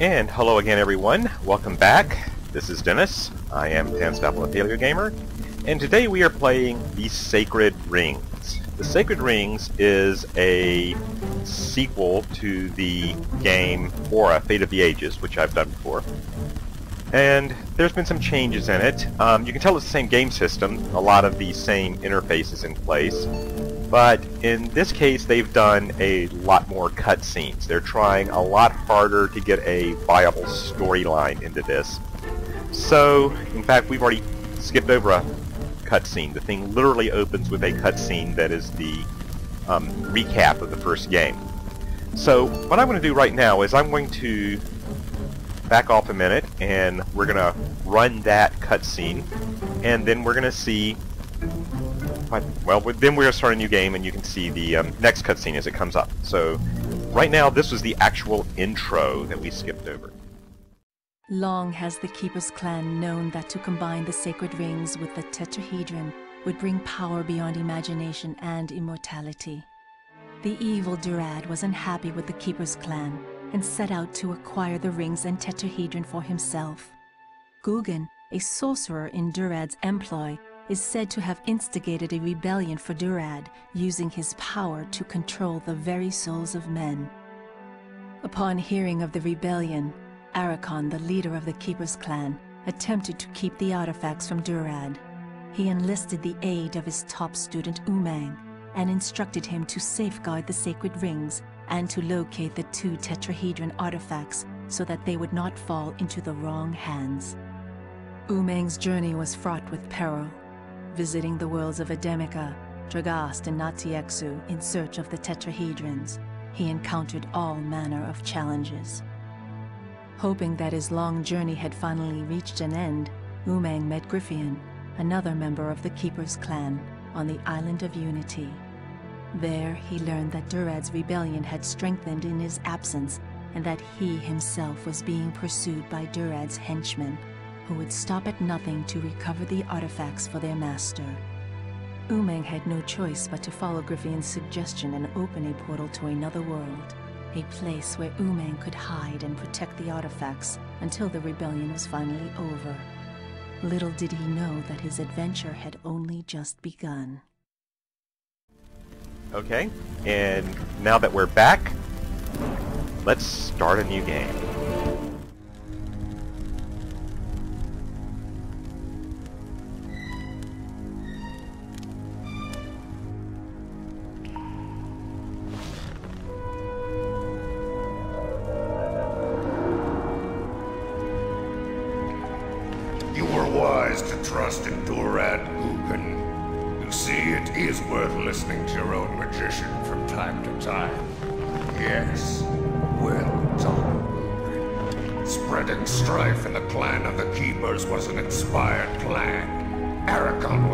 And hello again everyone, welcome back. This is Dennis, I am Panstapple Paleo Gamer, and today we are playing The Sacred Rings. The Sacred Rings is a sequel to the game Aura, Fate of the Ages, which I've done before. And there's been some changes in it. Um, you can tell it's the same game system, a lot of the same interfaces in place. But in this case, they've done a lot more cutscenes. They're trying a lot harder to get a viable storyline into this. So, in fact, we've already skipped over a cutscene. The thing literally opens with a cutscene that is the um, recap of the first game. So, what I'm going to do right now is I'm going to back off a minute, and we're going to run that cutscene, and then we're going to see well, then we're going to start a new game, and you can see the um, next cutscene as it comes up. So, right now, this was the actual intro that we skipped over. Long has the Keeper's clan known that to combine the sacred rings with the tetrahedron would bring power beyond imagination and immortality. The evil Durad was unhappy with the Keeper's clan and set out to acquire the rings and tetrahedron for himself. Guggen, a sorcerer in Durad's employ, is said to have instigated a rebellion for Durad, using his power to control the very souls of men. Upon hearing of the rebellion, Arakon, the leader of the Keeper's clan, attempted to keep the artifacts from Durad. He enlisted the aid of his top student Umang and instructed him to safeguard the sacred rings and to locate the two tetrahedron artifacts so that they would not fall into the wrong hands. Umang's journey was fraught with peril, visiting the worlds of Ademica, Dragast, and Natiexu in search of the tetrahedrons, he encountered all manner of challenges. Hoping that his long journey had finally reached an end, Umang met Griffian, another member of the Keeper's clan, on the Island of Unity. There, he learned that Durad's rebellion had strengthened in his absence and that he himself was being pursued by Durad's henchmen who would stop at nothing to recover the artifacts for their master. Umang had no choice but to follow Griffian's suggestion and open a portal to another world, a place where Umang could hide and protect the artifacts until the rebellion was finally over. Little did he know that his adventure had only just begun. Okay, and now that we're back, let's start a new game.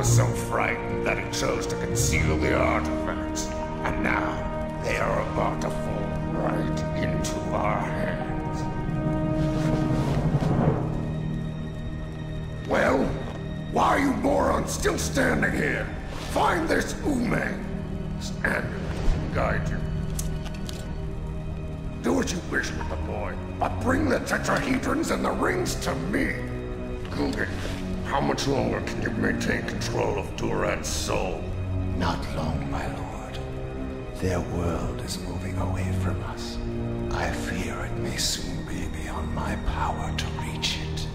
Was so frightened that he chose to conceal the artifacts. And now, they are about to fall right into our hands. Well, why are you morons still standing here? Find this Umang and guide you. Do what you wish with the boy, but bring the tetrahedrons and the rings to me. Guggen, how much longer can you maintain control of Durad's soul? Not long, my lord. Their world is moving away from us. I fear it may soon be beyond my power to reach it.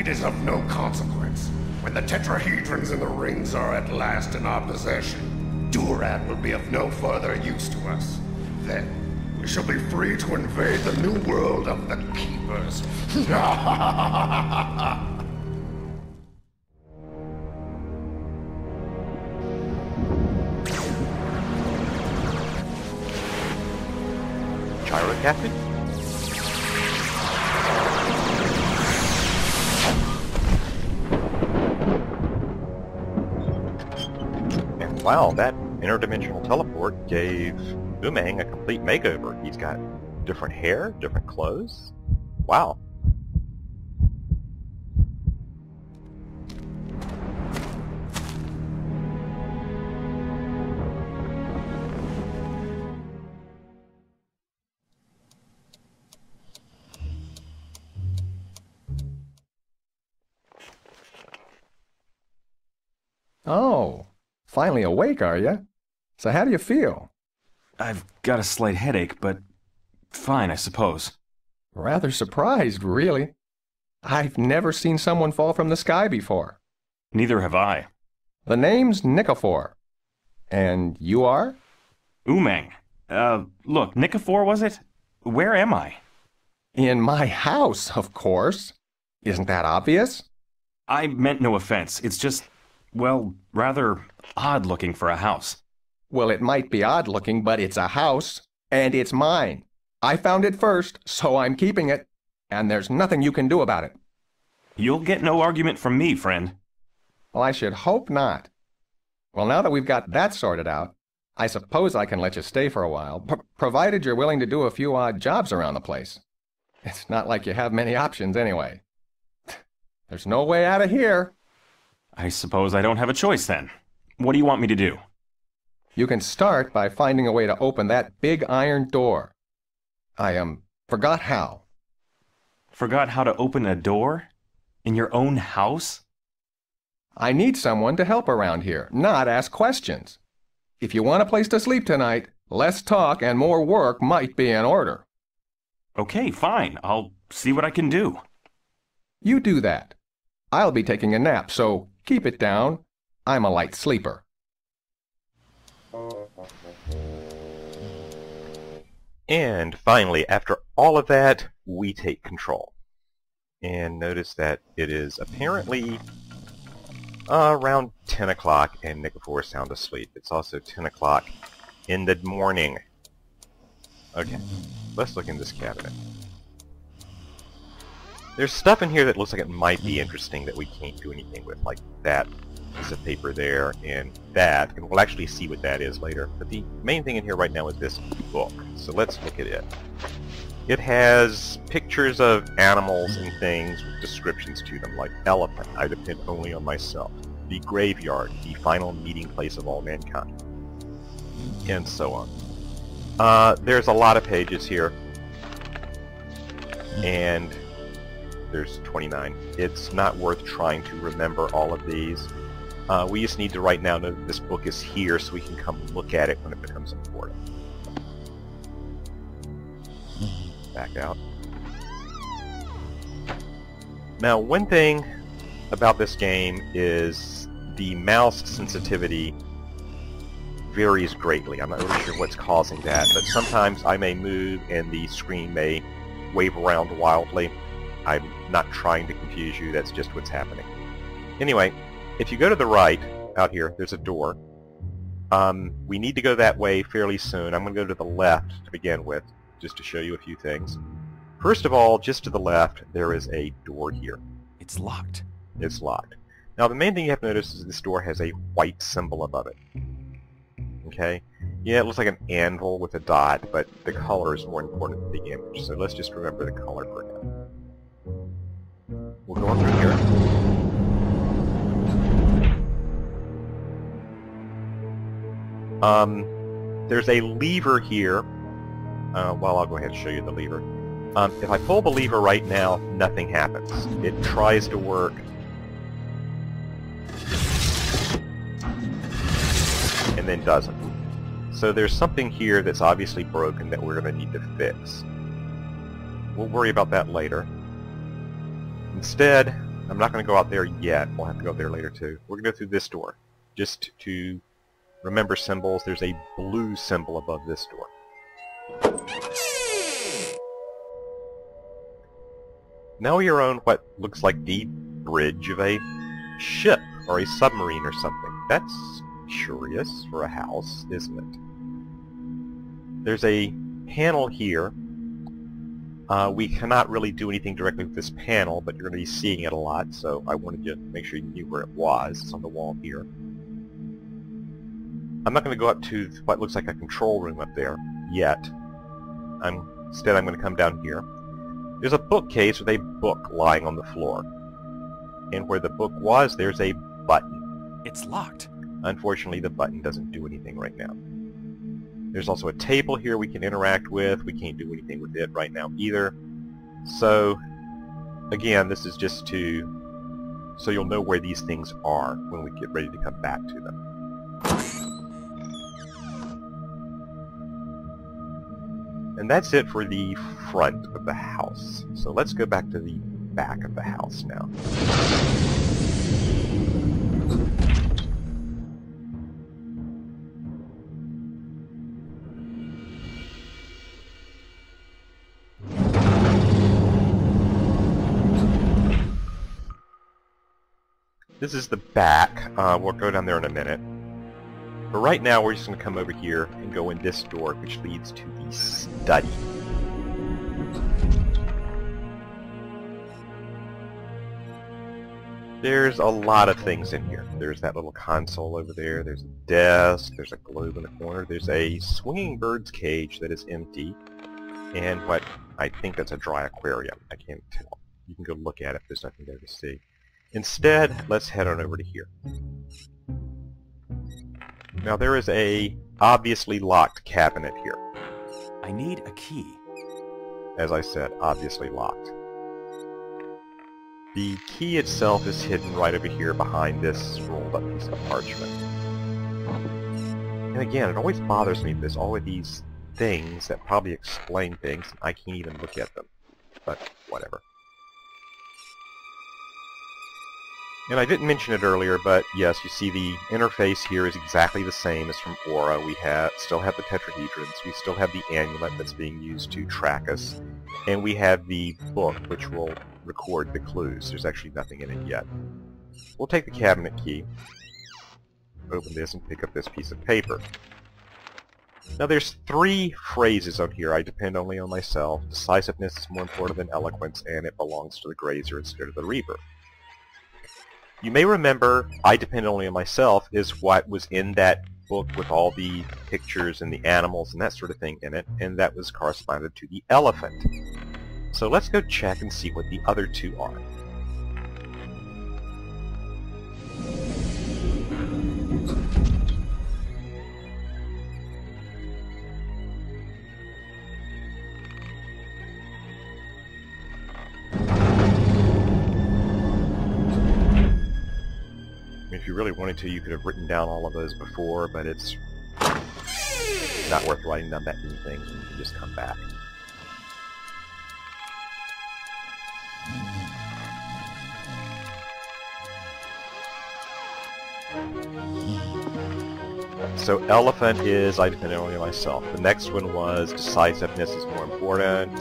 It is of no consequence. When the tetrahedrons and the rings are at last in our possession, Durad will be of no further use to us. Then, we shall be free to invade the new world of the Keepers. Captain? wow, that interdimensional teleport gave Umang a complete makeover. He's got different hair, different clothes. Wow. Oh, finally awake, are you? So how do you feel? I've got a slight headache, but fine, I suppose. Rather surprised, really. I've never seen someone fall from the sky before. Neither have I. The name's Nikifor. And you are? Umang. Uh, look, Nikifor, was it? Where am I? In my house, of course. Isn't that obvious? I meant no offense. It's just, well, rather odd looking for a house. Well, it might be odd looking, but it's a house, and it's mine. I found it first, so I'm keeping it, and there's nothing you can do about it. You'll get no argument from me, friend. Well, I should hope not. Well, now that we've got that sorted out, I suppose I can let you stay for a while, p- provided you're willing to do a few odd jobs around the place. It's not like you have many options anyway. There's no way out of here. I suppose I don't have a choice then. What do you want me to do? You can start by finding a way to open that big iron door. I, um, forgot how. Forgot how to open a door? In your own house? I need someone to help around here, not ask questions. If you want a place to sleep tonight, less talk and more work might be in order. Okay, fine. I'll see what I can do. You do that. I'll be taking a nap, so keep it down. I'm a light sleeper. And finally, after all of that, we take control. And notice that it is apparently uh, around 10 o'clock and Nikifor is sound asleep. It's also 10 o'clock in the morning. Okay, let's look in this cabinet. There's stuff in here that looks like it might be interesting that we can't do anything with, like that piece of paper there and that, and we'll actually see what that is later. But the main thing in here right now is this book, so let's look at it. It has pictures of animals and things with descriptions to them, like elephant, I depend only on myself, the graveyard, the final meeting place of all mankind, and so on. Uh, there's a lot of pages here, and there's 29. It's not worth trying to remember all of these. Uh, we just need to right now that this book is here so we can come look at it when it becomes important. Back out. Now, one thing about this game is the mouse sensitivity varies greatly. I'm not really sure what's causing that, but sometimes I may move and the screen may wave around wildly. I'm not trying to confuse you, that's just what's happening. Anyway, if you go to the right, out here, there's a door. Um, we need to go that way fairly soon. I'm going to go to the left to begin with, just to show you a few things. First of all, just to the left, there is a door here. It's locked. It's locked. Now, the main thing you have to notice is this door has a white symbol above it. Okay? Yeah, it looks like an anvil with a dot, but the color is more important than the image, so let's just remember the color for now. We'll go on through here. Um, there's a lever here. Uh, well, I'll go ahead and show you the lever. Um, if I pull the lever right now, nothing happens. It tries to work. And then doesn't. So there's something here that's obviously broken that we're going to need to fix. We'll worry about that later. Instead, I'm not going to go out there yet. We'll have to go there later too. We're going to go through this door. Just to remember symbols, there's a blue symbol above this door. Now are on what looks like the bridge of a ship or a submarine or something. That's curious for a house, isn't it? There's a panel here. Uh, we cannot really do anything directly with this panel, but you're going to be seeing it a lot, so I wanted to make sure you knew where it was. It's on the wall here. I'm not going to go up to what looks like a control room up there yet. I'm Instead, I'm going to come down here. There's a bookcase with a book lying on the floor. And where the book was, there's a button. It's locked. Unfortunately, the button doesn't do anything right now. There's also a table here we can interact with. We can't do anything with it right now either. So, again, this is just to so you'll know where these things are when we get ready to come back to them. And that's it for the front of the house. So let's go back to the back of the house now. This is the back. Uh, we'll go down there in a minute. But right now we're just going to come over here and go in this door which leads to the study. There's a lot of things in here. There's that little console over there, there's a desk, there's a globe in the corner, there's a swinging bird's cage that is empty, and what I think that's a dry aquarium. I can't tell. You can go look at it, there's nothing there to see. Instead, let's head on over to here. Now there is a obviously locked cabinet here. I need a key. As I said, obviously locked. The key itself is hidden right over here behind this rolled up piece of parchment. And again, it always bothers me there's all of these things that probably explain things, and I can't even look at them. But whatever. And I didn't mention it earlier, but yes, you see the interface here is exactly the same as from Aura. We have still have the tetrahedrons, we still have the amulet that's being used to track us, and we have the book which will record the clues. There's actually nothing in it yet. We'll take the cabinet key, open this, and pick up this piece of paper. Now there's three phrases on here. I depend only on myself. Decisiveness is more important than eloquence, and it belongs to the grazer instead of the reaper. You may remember I Depend Only on Myself is what was in that book with all the pictures and the animals and that sort of thing in it, and that was corresponded to the elephant. So let's go check and see what the other two are. Really wanted to, you could have written down all of those before, but it's not worth writing down that many things, you can just come back. So elephant is I depend only on myself. The next one was decisiveness is more important.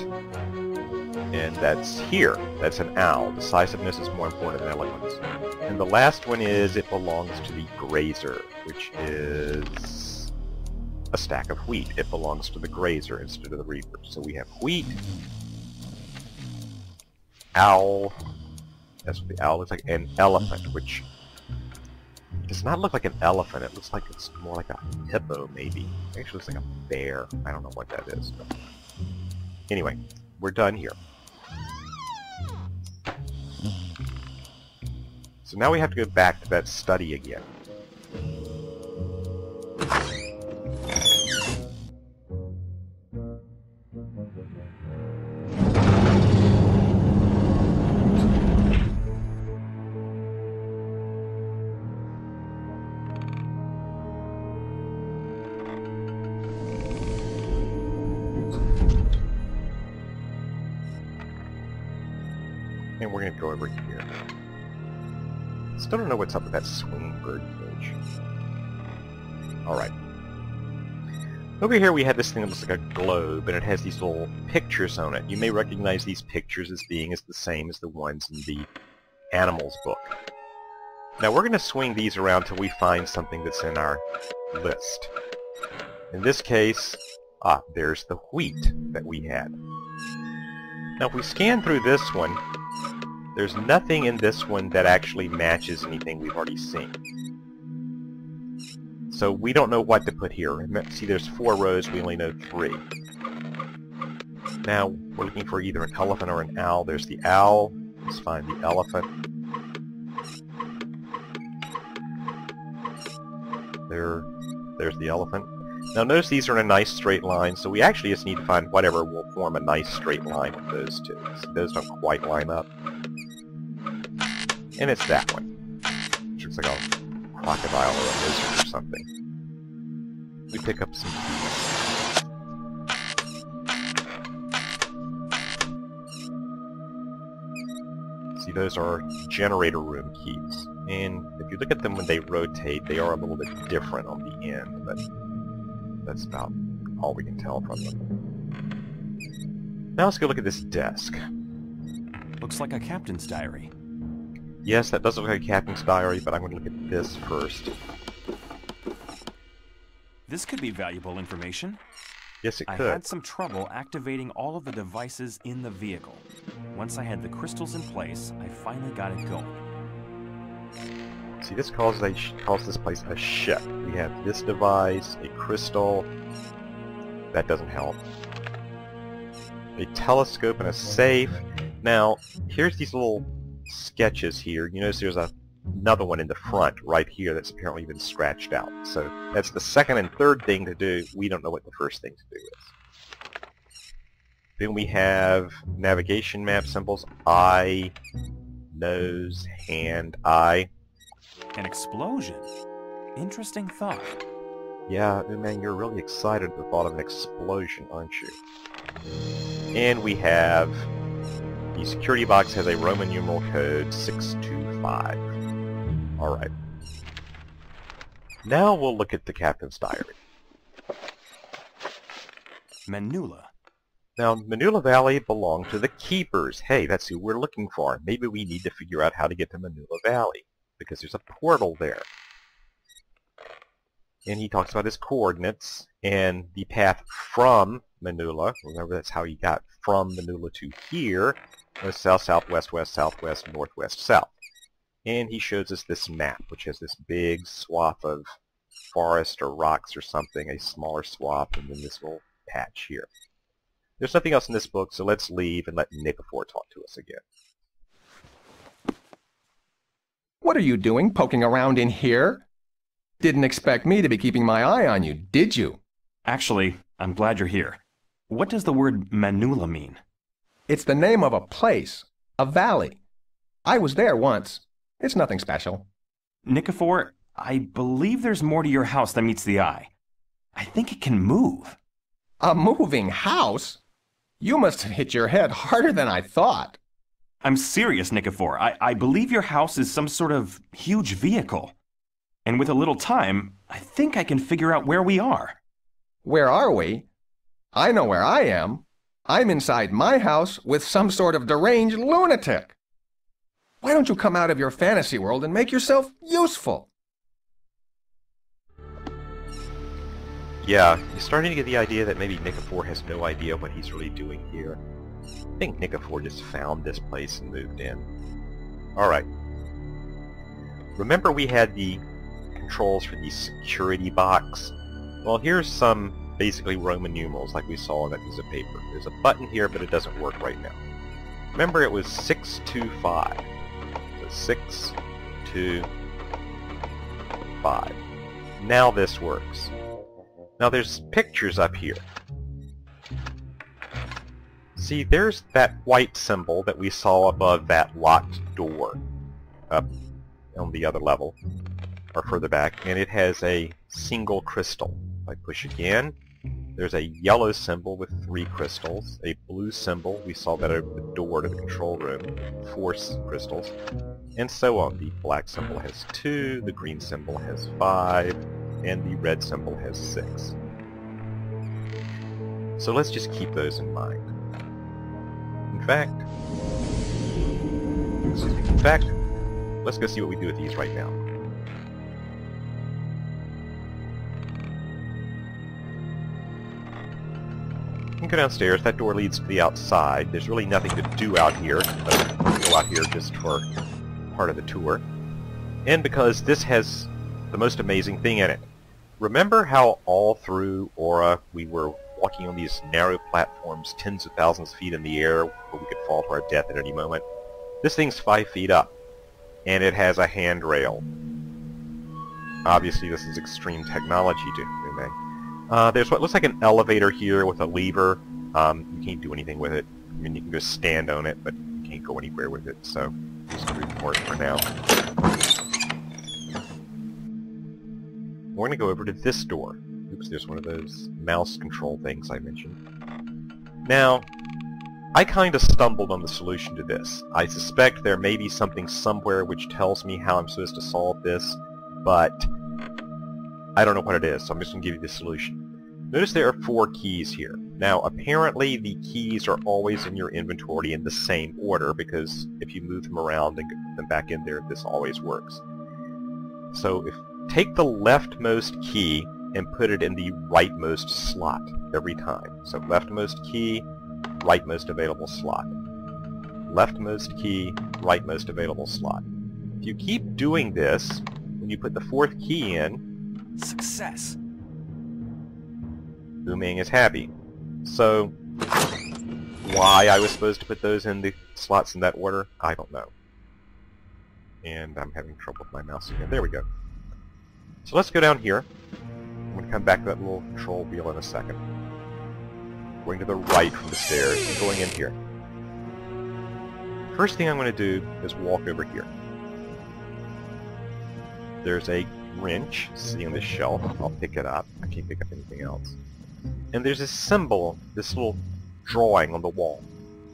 And that's here. That's an owl. Decisiveness is more important than eloquence. And the last one is it belongs to the grazer, which is a stack of wheat. It belongs to the grazer instead of the reaper. So we have wheat, owl, that's what the owl looks like, and elephant, which does not look like an elephant. It looks like it's more like a hippo, maybe. It actually looks like a bear. I don't know what that is. But... Anyway, we're done here. So now we have to go back to that study again. Over here. Still don't know what's up with that swinging bird cage. Alright. Over here we have this thing that looks like a globe, and it has these little pictures on it. You may recognize these pictures as being as the same as the ones in the animals book. Now we're going to swing these around till we find something that's in our list. In this case, ah, there's the wheat that we had. Now if we scan through this one, there's nothing in this one that actually matches anything we've already seen. So we don't know what to put here. See, there's four rows, we only know three. Now, we're looking for either an elephant or an owl. There's the owl. Let's find the elephant. There, there's the elephant. Now notice these are in a nice straight line, so we actually just need to find whatever will form a nice straight line with those two. So those don't quite line up. And it's that one. Which looks like a crocodile or a lizard or something. We pick up some keys. See, those are generator room keys. And if you look at them when they rotate, they are a little bit different on the end, but that's about all we can tell from them. Now let's go look at this desk. Looks like a captain's diary. Yes, that does look like a captain's diary, but I'm going to look at this first. This could be valuable information. Yes, it could. I had some trouble activating all of the devices in the vehicle. Once I had the crystals in place, I finally got it going. See, this calls, a sh- calls this place a ship. We have this device, a crystal. That doesn't help. A telescope and a safe. Now, here's these little sketches here. You notice there's a, another one in the front right here that's apparently been scratched out. So that's the second and third thing to do. We don't know what the first thing to do is. Then we have navigation map symbols. Eye, nose, hand, eye. An explosion. Interesting thought. Yeah, oh man, you're really excited at the thought of an explosion, aren't you? And we have the security box has a Roman numeral code 625. Alright. Now we'll look at the captain's diary. Manula. Now, Manula Valley belonged to the Keepers. Hey, that's who we're looking for. Maybe we need to figure out how to get to Manula Valley, because there's a portal there. And he talks about his coordinates and the path from Manula. Remember, that's how he got from Manula to here. Was south, southwest, west, southwest, northwest, south. And he shows us this map, which has this big swath of forest or rocks or something, a smaller swath, and then this little patch here. There's nothing else in this book, so let's leave and let Nikifor talk to us again. What are you doing poking around in here? Didn't expect me to be keeping my eye on you, did you? Actually, I'm glad you're here. What does the word Manula mean? It's the name of a place, a valley. I was there once. It's nothing special. Nikifor, I believe there's more to your house than meets the eye. I think it can move. A moving house? You must have hit your head harder than I thought. I'm serious, Nikifor. I, I believe your house is some sort of huge vehicle. And with a little time, I think I can figure out where we are. Where are we? I know where I am. I'm inside my house with some sort of deranged lunatic. Why don't you come out of your fantasy world and make yourself useful? Yeah, you're starting to get the idea that maybe Nikifor has no idea what he's really doing here. I think Nikifor just found this place and moved in. Alright. Remember we had the controls for the security box? Well, here's some basically Roman numerals like we saw on that piece of paper. There's a button here, but it doesn't work right now. Remember it was 625. So 6, 2, 5. Now this works. Now there's pictures up here. See, there's that white symbol that we saw above that locked door up on the other level, or further back, and it has a single crystal. If I push again, there's a yellow symbol with three crystals, a blue symbol, we saw that over the door to the control room, four crystals, and so on. The black symbol has two, the green symbol has five, and the red symbol has six. So let's just keep those in mind. In fact, in fact, let's go see what we do with these right now. Can go downstairs. That door leads to the outside. There's really nothing to do out here. We'll go out here just for part of the tour. And because this has the most amazing thing in it. Remember how all through Aura we were walking on these narrow platforms tens of thousands of feet in the air where we could fall to our death at any moment. This thing's five feet up, and it has a handrail. Obviously, this is extreme technology to Ume. Uh, there's what looks like an elevator here with a lever. Um, you can't do anything with it. I mean, you can just stand on it, but you can't go anywhere with it, so just ignore it for now. We're going to go over to this door. Oops, there's one of those mouse control things I mentioned. Now, I kind of stumbled on the solution to this. I suspect there may be something somewhere which tells me how I'm supposed to solve this, but I don't know what it is, so I'm just going to give you the solution. Notice there are four keys here. Now, apparently the keys are always in your inventory in the same order, because if you move them around and get them back in there, this always works. So if take the leftmost key and put it in the rightmost slot every time. So leftmost key, rightmost available slot. Leftmost key, rightmost available slot. If you keep doing this, when you put the fourth key in, Success. Is happy. So, why I was supposed to put those in the slots in that order, I don't know. And I'm having trouble with my mouse again. There we go. So let's go down here. I'm going to come back to that little control wheel in a second. Going to the right from the stairs and going in here. First thing I'm going to do is walk over here. There's a wrench sitting on this shelf. I'll pick it up. I can't pick up anything else. And there's this symbol, this little drawing on the wall,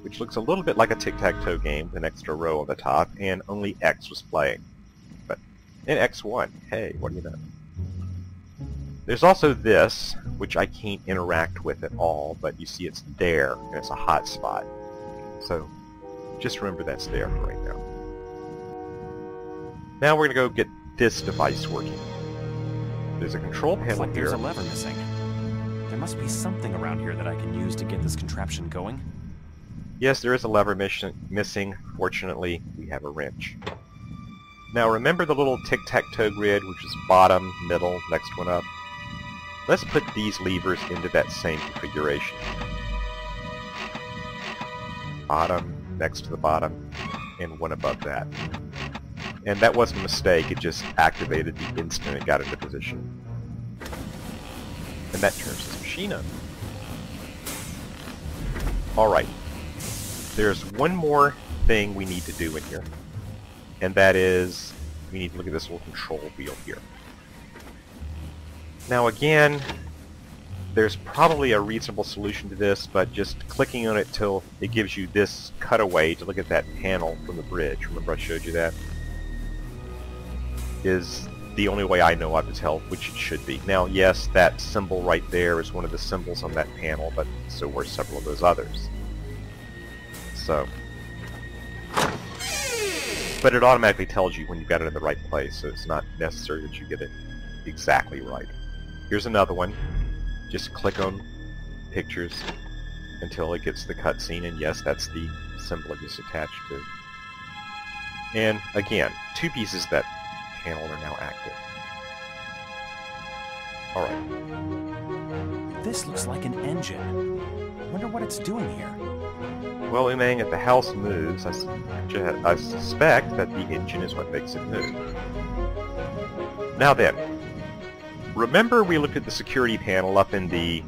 which looks a little bit like a tic-tac-toe game with an extra row on the top, and only X was playing. But in X1, hey, what do you know? There's also this, which I can't interact with at all, but you see it's there, and it's a hot spot. So just remember that's there for right now. Now we're going to go get this device working. There's a control Looks panel like there's here. a lever missing. There must be something around here that I can use to get this contraption going. Yes, there is a lever missing. Fortunately, we have a wrench. Now remember the little tic-tac-toe grid, which is bottom, middle, next one up? Let's put these levers into that same configuration. Bottom, next to the bottom, and one above that. And that wasn't a mistake, it just activated the instant it got into position. And that turns on. Alright. There's one more thing we need to do in here. And that is, we need to look at this little control wheel here. Now again, there's probably a reasonable solution to this, but just clicking on it till it gives you this cutaway to look at that panel from the bridge. Remember I showed you that? Is the only way I know of to tell which it should be. Now, yes, that symbol right there is one of the symbols on that panel, but so were several of those others. So, but it automatically tells you when you've got it in the right place, so it's not necessary that you get it exactly right. Here's another one. Just click on pictures until it gets the cutscene, and yes, that's the symbol it is attached to. And again, two pieces that panel are now active. Alright. This looks like an engine. Wonder what it's doing here. Well, Umang, if the house moves, I, su- I suspect that the engine is what makes it move. Now then, remember we looked at the security panel up in the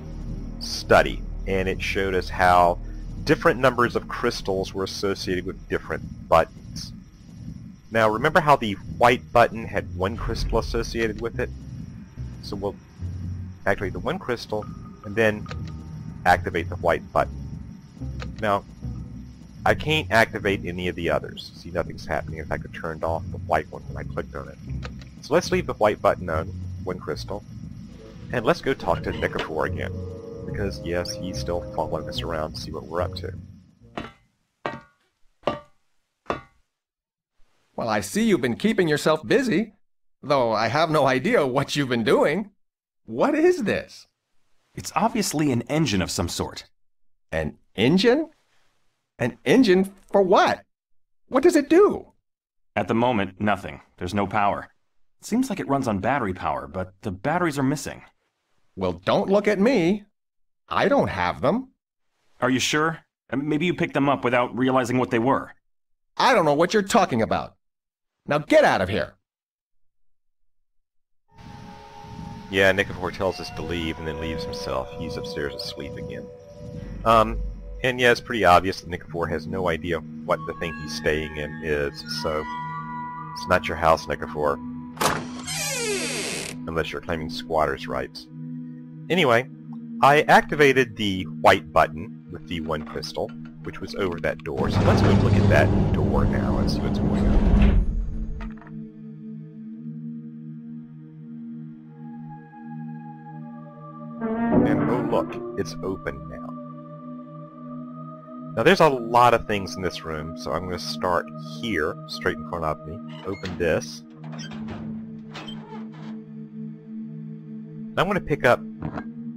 study, and it showed us how different numbers of crystals were associated with different buttons. Now, remember how the white button had one crystal associated with it? So we'll activate the one crystal, and then activate the white button. Now, I can't activate any of the others. See, nothing's happening. In fact, it turned off the white one when I clicked on it. So let's leave the white button on, one crystal, and let's go talk to Nikifor again. Because, yes, he's still following us around to see what we're up to. Well, I see you've been keeping yourself busy, though I have no idea what you've been doing. What is this? It's obviously an engine of some sort. An engine? An engine for what? What does it do? At the moment, nothing. There's no power. It seems like it runs on battery power, but the batteries are missing. Well, don't look at me. I don't have them. Are you sure? Maybe you picked them up without realizing what they were. I don't know what you're talking about. Now get out of here. Yeah, Nikifor tells us to leave and then leaves himself. He's upstairs asleep again. Um, and yeah, it's pretty obvious that Nikifor has no idea what the thing he's staying in is, so it's not your house, Nikifor. Unless you're claiming squatter's rights. Anyway, I activated the white button with the one crystal, which was over that door. So let's go look at that door now and see what's going on. It's open now. Now there's a lot of things in this room, so I'm going to start here, straight in front of me. Open this. I'm going to pick up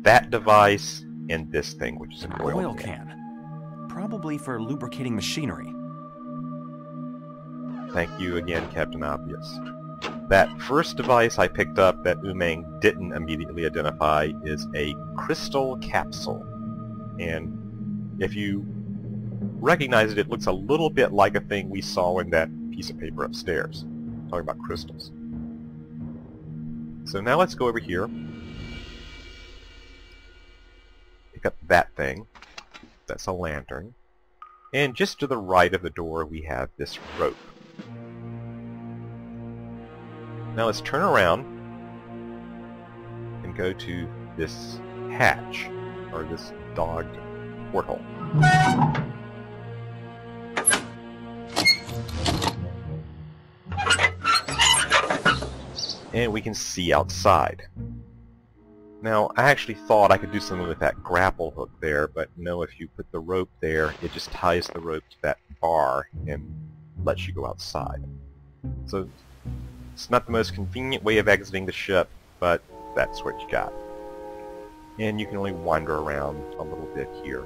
that device and this thing, which is an oil, Oil can. Probably for lubricating machinery. Thank you again, Captain Obvious. That first device I picked up that Umang didn't immediately identify is a crystal capsule. And if you recognize it, it looks a little bit like a thing we saw in that piece of paper upstairs. Talking about crystals. So now let's go over here. Pick up that thing. That's a lantern. And just to the right of the door we have this rope. Now let's turn around and go to this hatch, or this dogged porthole. And we can see outside. Now, I actually thought I could do something with that grapple hook there, but no, if you put the rope there, it just ties the rope to that bar and lets you go outside. So, it's not the most convenient way of exiting the ship, but that's what you got. And you can only wander around a little bit here.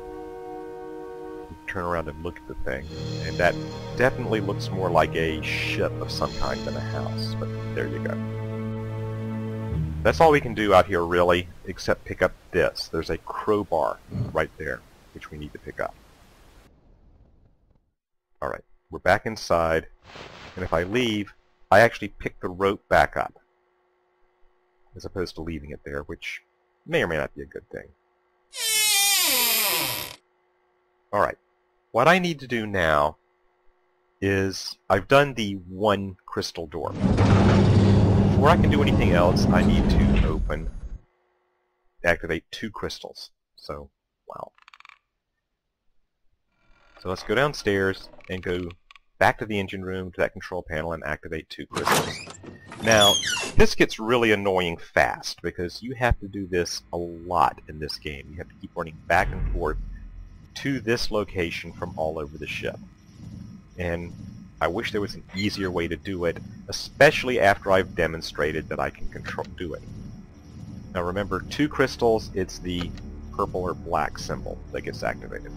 Turn around and look at the thing, and that definitely looks more like a ship of some kind than a house, but there you go. That's all we can do out here, really, except pick up this. There's a crowbar right there, which we need to pick up. Alright, we're back inside, and if I leave, I actually pick the rope back up, as opposed to leaving it there, which may or may not be a good thing. Alright, what I need to do now is, I've done the one crystal door. Before I can do anything else, I need to open, activate two crystals. So, wow. So let's go downstairs and go back to the engine room, to that control panel, and activate two crystals. Now, this gets really annoying fast, because you have to do this a lot in this game. You have to keep running back and forth to this location from all over the ship. And I wish there was an easier way to do it, especially after I've demonstrated that I can control do it. Now remember, two crystals, it's the purple or black symbol that gets activated.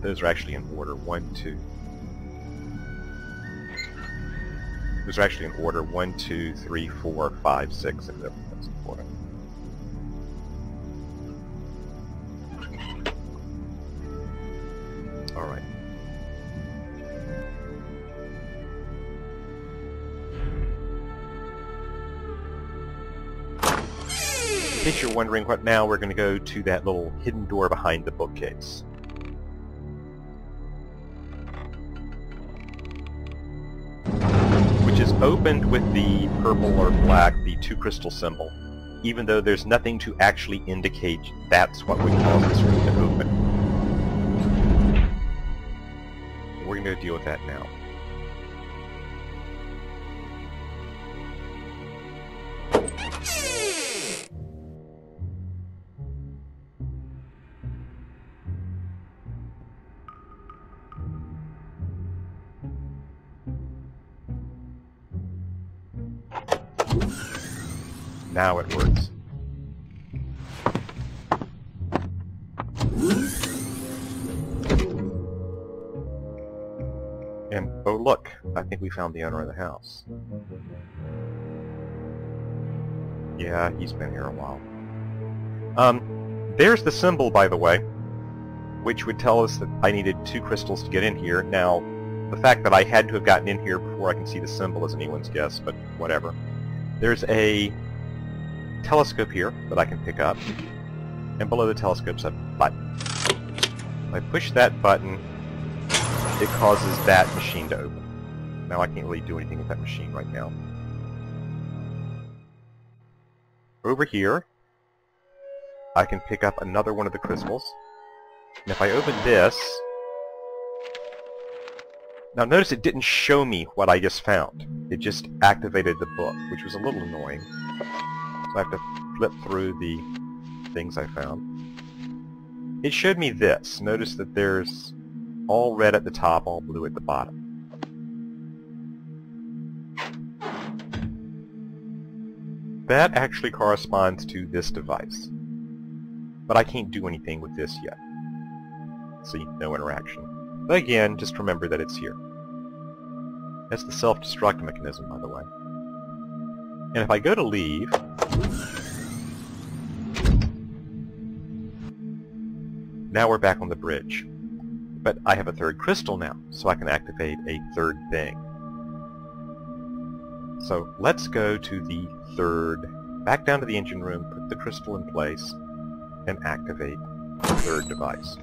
Those are actually in order. One, two. Those are actually in order. One, two, three, four, five, six, and that's important. Alright. In case you're wondering what now, we're going to go to that little hidden door behind the bookcase. Opened with the purple or black, the two crystal symbol, even though there's nothing to actually indicate that's what would cause this room to open. We're going to deal with that now. Now think we found the owner of the house. Yeah, he's been here a while. Um, there's the symbol, by the way, which would tell us that I needed two crystals to get in here. Now, the fact that I had to have gotten in here before I can see the symbol is anyone's guess, but whatever. There's a telescope here that I can pick up, and below the telescope's a button. If I push that button, it causes that machine to open. Now I can't really do anything with that machine right now. Over here, I can pick up another one of the crystals. And if I open this... Now notice it didn't show me what I just found. It just activated the book, which was a little annoying. So I have to flip through the things I found. It showed me this. Notice that there's all red at the top, all blue at the bottom. That actually corresponds to this device. But I can't do anything with this yet. See, no interaction. But again, just remember that it's here. That's the self-destruct mechanism, by the way. And if I go to leave, now we're back on the bridge. But I have a third crystal now, so I can activate a third thing. So let's go to the third, back down to the engine room, put the crystal in place, and activate the third device.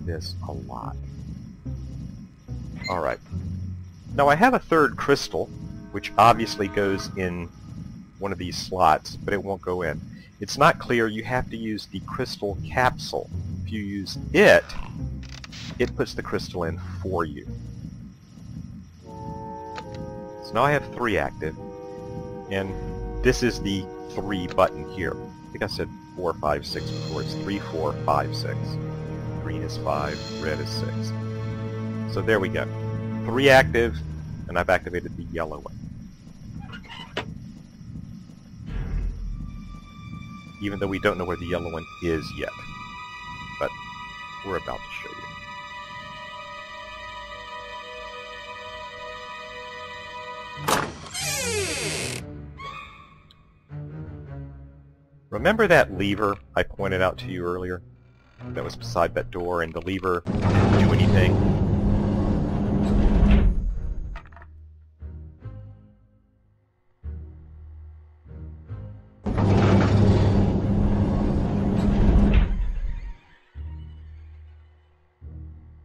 Down this a lot. Alright. Now I have a third crystal, which obviously goes in one of these slots, but it won't go in. It's not clear, you have to use the crystal capsule. If you use it, it puts the crystal in for you. So now I have three active, and this is the three button here. I think I said four, five, six before. It's three, four, five, six. Green is five, red is six. So there we go. Three active, and I've activated the yellow one. Even though we don't know where the yellow one is yet. But we're about to show you. Remember that lever I pointed out to you earlier? That was beside that door and the lever didn't do anything?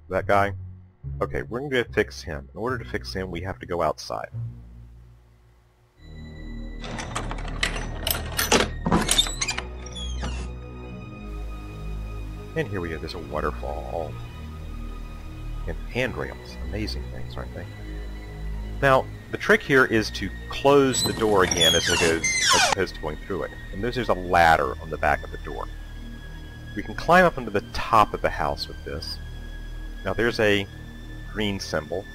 That guy? Okay, we're going to fix him. In order to fix him, we have to go outside. And here we go, there's a waterfall. And handrails. Amazing things, aren't they? Now, the trick here is to close the door again as it goes, as opposed to going through it. And there's, there's a ladder on the back of the door. We can climb up into the top of the house with this. Now there's a green symbol.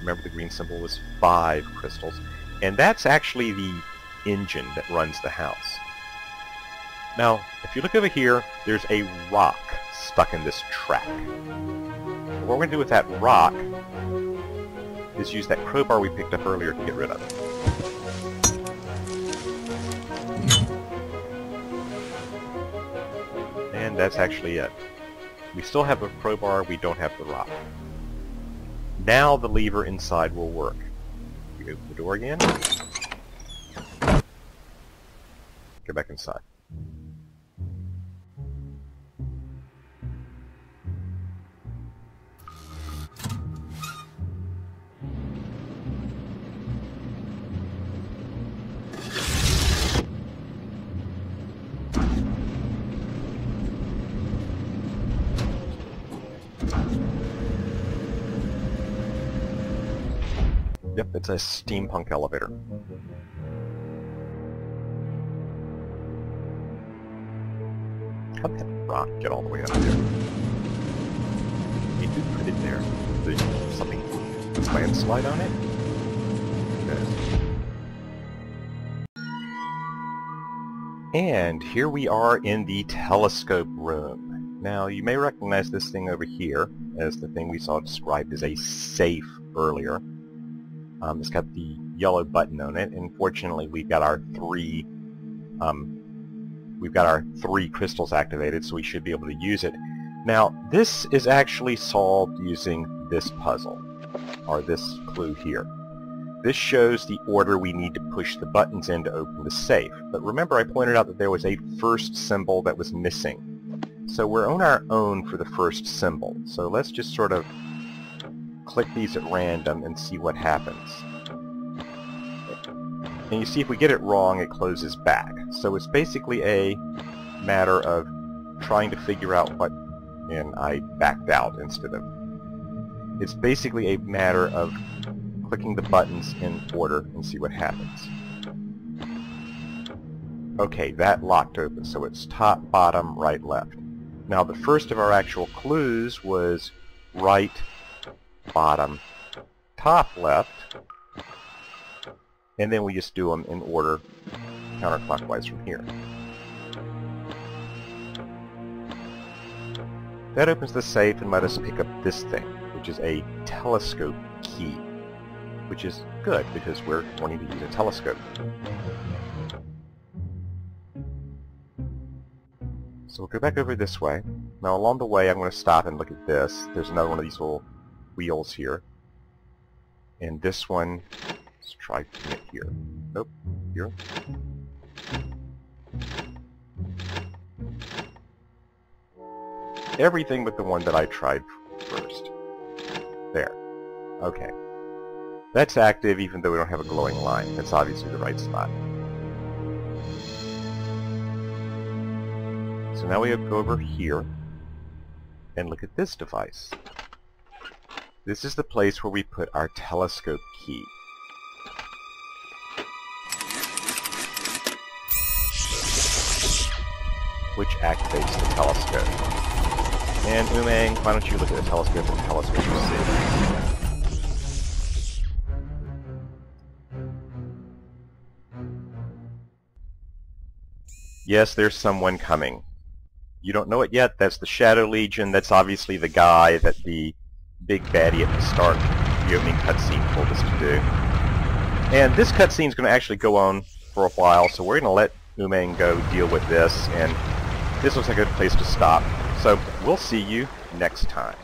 Remember the green symbol was five crystals. And that's actually the engine that runs the house. Now, if you look over here, there's a rock stuck in this track. what we're going to do with that rock is use that crowbar we picked up earlier to get rid of it. And that's actually it. We still have a crowbar, we don't have the rock. Now the lever inside will work. We open the door again. Go back inside. It's a steampunk elevator. How'd that rock get all the way up there? Hey, who put it there? Did something landslide on it? Okay. And here we are in the telescope room. Now, you may recognize this thing over here as the thing we saw described as a safe earlier. Um, it's got the yellow button on it, and fortunately we've got our three um, we've got our three crystals activated, so we should be able to use it. Now, this is actually solved using this puzzle, or this clue here. This shows the order we need to push the buttons in to open the safe. But remember I pointed out that there was a first symbol that was missing. So we're on our own for the first symbol. So let's just sort of click these at random and see what happens. And you see if we get it wrong, it closes back. So it's basically a matter of trying to figure out what... And I backed out instead of... It's basically a matter of clicking the buttons in order and see what happens. Okay, that locked open, so it's top, bottom, right, left. Now the first of our actual clues was right, bottom, top, left, and then we just do them in order counterclockwise from here. That opens the safe and let us pick up this thing, which is a telescope key which is good because we're wanting to use a telescope. So we'll go back over this way. Now along the way I'm going to stop and look at this. There's another one of these little wheels here. And this one, let's try it here. Nope, here. Everything but the one that I tried first. There. Okay. That's active even though we don't have a glowing line. That's obviously the right spot. So now we have to go over here and look at this device. This is the place where we put our telescope key. Which activates the telescope. And Umang, why don't you look at the telescope and tell us what you see? yes, there's someone coming. You don't know it yet. That's the Shadow Legion. That's obviously the guy that the big baddie at the start, the opening cutscene, told us to do. And this cutscene is going to actually go on for a while, so we're going to let Umang go deal with this, and this looks like a good place to stop. So we'll see you next time.